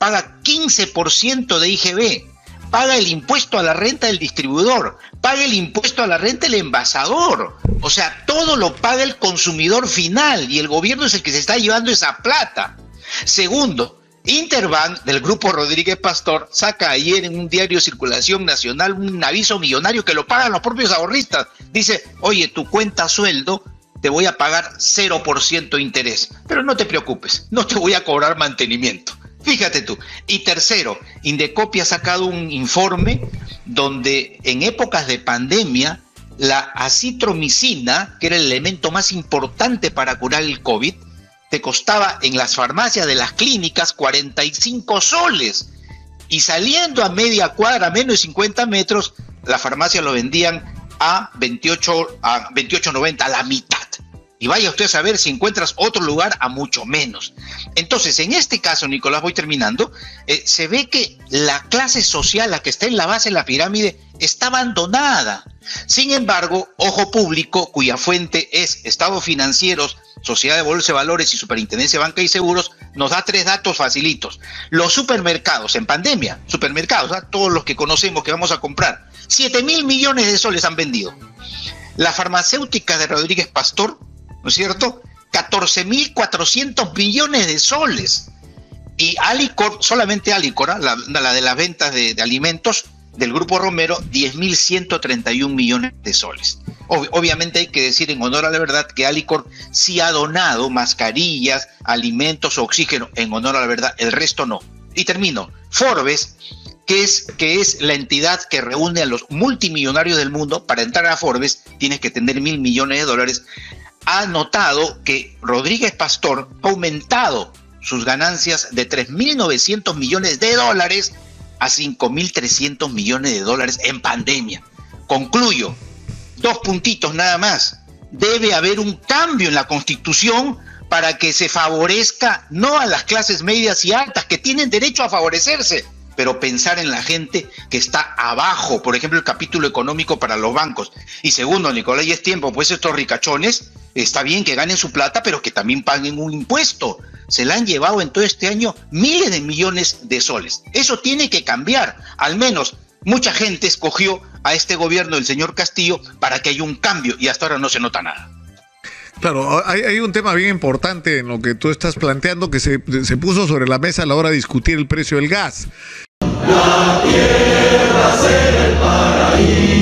paga 15% de IGB, paga el impuesto a la renta del distribuidor, paga el impuesto a la renta del envasador. O sea, todo lo paga el consumidor final y el gobierno es el que se está llevando esa plata. Segundo, Interbank del grupo Rodríguez Pastor saca ayer en un diario circulación nacional un aviso millonario que lo pagan los propios ahorristas. Dice, oye, tu cuenta sueldo te voy a pagar 0% de interés, pero no te preocupes, no te voy a cobrar mantenimiento. Fíjate tú. Y tercero, Indecopia ha sacado un informe donde en épocas de pandemia la acitromicina, que era el elemento más importante para curar el COVID, te costaba en las farmacias de las clínicas 45 soles. Y saliendo a media cuadra, menos de 50 metros, las farmacias lo vendían a 28 a 28.90, a la mitad. Y vaya usted a saber si encuentras otro lugar a mucho menos. Entonces, en este caso, Nicolás, voy terminando, eh, se ve que la clase social, la que está en la base de la pirámide, está abandonada. Sin embargo, ojo público, cuya fuente es Estados Financieros, Sociedad de Bolsa de Valores y Superintendencia de Banca y Seguros, nos da tres datos facilitos. Los supermercados en pandemia, supermercados, todos los que conocemos que vamos a comprar, 7 mil millones de soles han vendido. La farmacéutica de Rodríguez Pastor, ¿no es cierto? 14 mil 400 millones de soles. Y Alicor, solamente Alicor, ¿ah? la, de las ventas de, alimentos del Grupo Romero, 10 mil 131 millones de soles obviamente hay que decir en honor a la verdad que Alicor sí ha donado mascarillas, alimentos, oxígeno, en honor a la verdad, el resto no. Y termino. Forbes, que es, que es la entidad que reúne a los multimillonarios del mundo, para entrar a Forbes tienes que tener mil millones de dólares, ha notado que Rodríguez Pastor ha aumentado sus ganancias de 3.900 millones de dólares a 5.300 millones de dólares en pandemia. Concluyo, dos puntitos nada más. Debe haber un cambio en la constitución para que se favorezca no a las clases medias y altas que tienen derecho a favorecerse, pero pensar en la gente que está abajo, por ejemplo, el capítulo económico para los bancos. Y segundo, Nicolás, y es tiempo, pues estos ricachones, está bien que ganen su plata, pero que también paguen un impuesto. Se la han llevado en todo este año miles de millones de soles. Eso tiene que cambiar, al menos mucha gente escogió a este gobierno del señor Castillo para que haya un cambio y hasta ahora no se nota nada. Claro, hay, un tema bien importante en lo que tú estás planteando que se, puso sobre la mesa a la hora de discutir el precio del gas. La tierra será el paraíso